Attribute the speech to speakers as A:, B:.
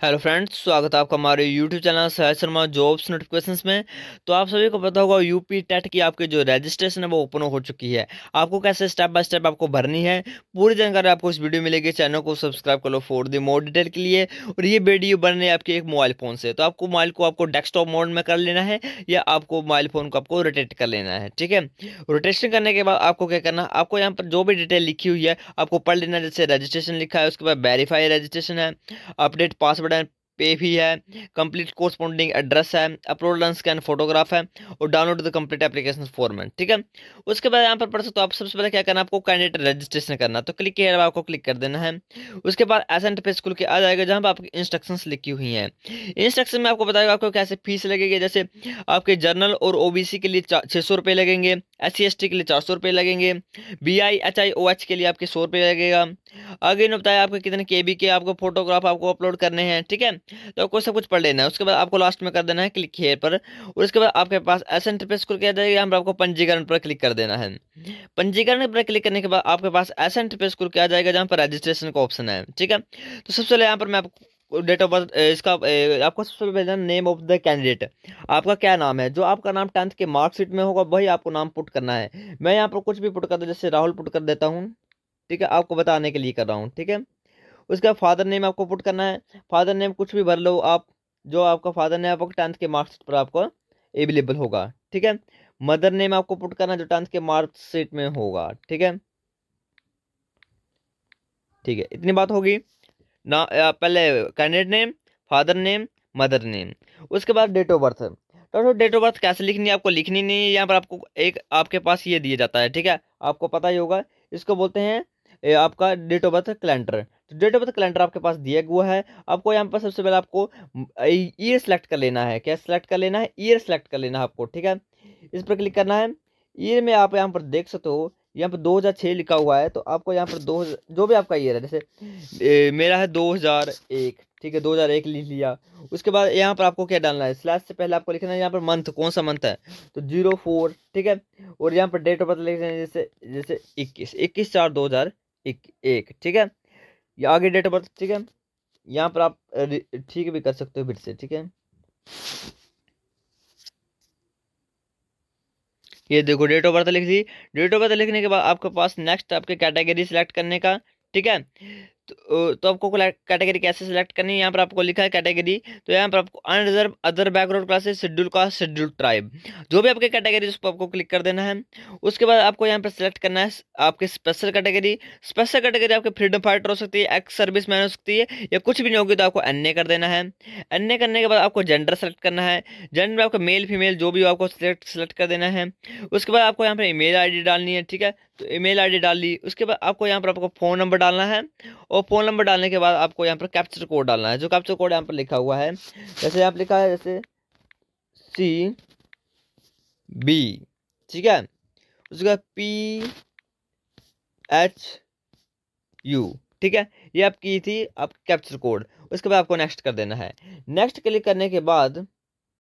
A: Hello friends, स्वागत है आपका हमारे यूट्यूब चैनल सहज शर्मा जॉब्स नोटिफिकेशंस में। तो आप सभी को पता होगा, यूपी टेट की आपकी जो रजिस्ट्रेशन है, वो ओपन हो चुकी है। आपको कैसे स्टेप बाय स्टेप आपको भरनी है, पूरी जानकारी आपको इस वीडियो मिलेगी। चैनल को सब्सक्राइब कर लो फॉर दी मोर डिटेल के लिए। और ये वीडियो बन बनने आपके एक मोबाइल फ़ोन से। तो आपको मोबाइल को आपको डेस्कटॉप मोड में कर लेना है, या आपको मोबाइल फ़ोन को आपको रोटेट कर लेना है, ठीक है? रोटेशन करने के बाद आपको क्या करना आपको यहाँ पर जो भी डिटेल लिखी हुई है, आपको पढ़ लेना जैसे रजिस्ट्रेशन लिखा है, उसके बाद वेरीफाई रजिस्ट्रेशन है अपडेट पासवर्ड है पे भी है कंप्लीट कोरस्पॉन्डिंग एड्रेस है अपलोड लन स्कैन फोटोग्राफ है और download the complete application format ठीक है? उसके बाद यहाँ पर पढ़ सकते हो आप सबसे पहले क्या करना आपको कैंडिडेट रजिस्ट्रेशन करना तो क्लिक किया आपको क्लिक कर देना है। उसके बाद ऐसा इंटरफेस स्कूल के आ जाएगा, जहाँ पर आपकी इंस्ट्रक्शन लिखी हुई हैं। इंस्ट्रक्शन में आपको बताएगा आपको कैसे फ़ीस लगेगी, जैसे आपके जर्नल और ओबीसी के लिए छः सौ लगेंगे एस सी के लिए चार सौ रुपये लगेंगे। B I H I O H के लिए आपके सौ रुपये लगेगा। आगे इन्होंने बताया आपके कितने के बी के आपको फोटोग्राफ आपको अपलोड करने हैं, ठीक है? तो आपको सब कुछ पढ़ लेना है। उसके बाद आपको लास्ट में कर देना है क्लिक हेयर पर। और उसके बाद आपके पास ऐसा इंटरफेस खुल के आ जाएगा यहाँ पर आपको पंजीकरण पर क्लिक कर देना है। पंजीकरण पर क्लिक करने के बाद आपके पास ऐसा इंटरफेस खुल के आ जाएगा, जहाँ पर रजिस्ट्रेशन का ऑप्शन है, ठीक है? तो सबसे पहले यहाँ पर मैं आपको डेट ऑफ़ बर्थ इसका आपको सबसे पहले नेम ऑफ़ द कैंडिडेट आपका क्या नाम है? जो आपका नाम टेंथ के मार्कशीट में होगा, वही आपको नाम पुट करना है। मैं यहाँ पर कुछ भी पुट कर जैसे राहुल पुट कर देता हूँ, ठीक है? आपको बताने के लिए कर रहा हूँ, ठीक है? उसका फादर नेम आपको पुट करना है। फादर नेम कुछ भी भर लो, आप, जो आपका फादर नेम आपको टेंथ के मार्क्स पर आपको अवेलेबल होगा, ठीक है? मदर नेम आपको पुट करना है, जो टेंथ के मार्कशीट में होगा, ठीक है? ठीक है, इतनी बात होगी। ना पहले candidate name, father name, mother name. उसके बाद date of birth. Doctor date of birth कैसे लिखनी है, आपको लिखनी नहीं है, यहाँ पर आपको एक आपके पास ये दिया जाता है, ठीक है? आपको पता ही होगा, इसको बोलते हैं आपका डेट ऑफ़ बर्थ कैलेंडर। तो डेट ऑफ़ बर्थ कैलेंडर आपके पास दिया हुआ है, आपको यहाँ पर सबसे पहले आपको ईयर सेलेक्ट कर लेना है। क्या सेलेक्ट कर लेना है? ईयर सेलेक्ट कर लेना है आपको, ठीक है? इस पर क्लिक करना है। ईयर में आप यहाँ पर देख सकते हो यहाँ पर दो हज़ार छः लिखा हुआ है तो आपको यहाँ पर दो जो भी आपका ईयर है जैसे ए, मेरा है दो हज़ार एक ठीक है दो हज़ार एक लिख लिया। उसके बाद यहाँ पर आपको क्या डालना है? स्लैश से पहले आपको लिखना है यहाँ पर मंथ कौन सा मंथ है? तो ज़ीरो फोर ठीक है? और यहाँ पर डेट ऑफ़ बर्थ लिखना है जैसे जैसे इक्कीस इक्कीस चार दो हज़ार एक ठीक है? या आगे डेट ऑफ़ बर्थ ठीक है? यहाँ पर आप ठीक भी कर सकते हो फिर से ठीक है? ये देखो डेट ऑफ़ बर्थ लिख दी। डेट ऑफ़ बर्थ लिखने के बाद आपके पास नेक्स्ट आपके कैटेगरी सेलेक्ट करने का, ठीक है? तो, तो आपको कैटेगरी कैसे सिलेक्ट करनी है यहाँ पर आपको लिखा है कैटेगरी तो यहाँ पर आपको unreserved other background classes schedule caste schedule tribe जो भी आपके कैटेगरी उस पर आपको क्लिक कर देना है। उसके बाद आपको यहाँ पर सिलेक्ट करना है आपके स्पेशल कैटेगरी स्पेशल कैटेगरी आपके फ्रीडम फाइटर हो सकती है एक्स सर्विस मैन हो सकती है या कुछ भी नहीं होगी तो आपको एन कर देना है। एन करने के बाद आपको जेंडर सेलेक्ट करना है जेंडर आपको मेल फीमेल जो भी हो आपको सिलेक्ट कर देना है। उसके बाद आपको यहाँ पर ईमेल आईडी डालनी है ठीक है? तो ईमेल आईडी डाल ली उसके बाद आपको यहाँ पर आपको फ़ोन नंबर डालना है और फ़ोन नंबर डालने के बाद आपको यहाँ पर कैप्चर कोड डालना है। जो कैप्चर कोड यहाँ पर लिखा हुआ है, जैसे यहाँ लिखा है, जैसे सी बी ठीक है? उसके बाद पी एच यू ठीक है? ये आपकी थी आप कैप्चर कोड उसके बाद आपको नेक्स्ट कर देना है। नेक्स्ट क्लिक करने के बाद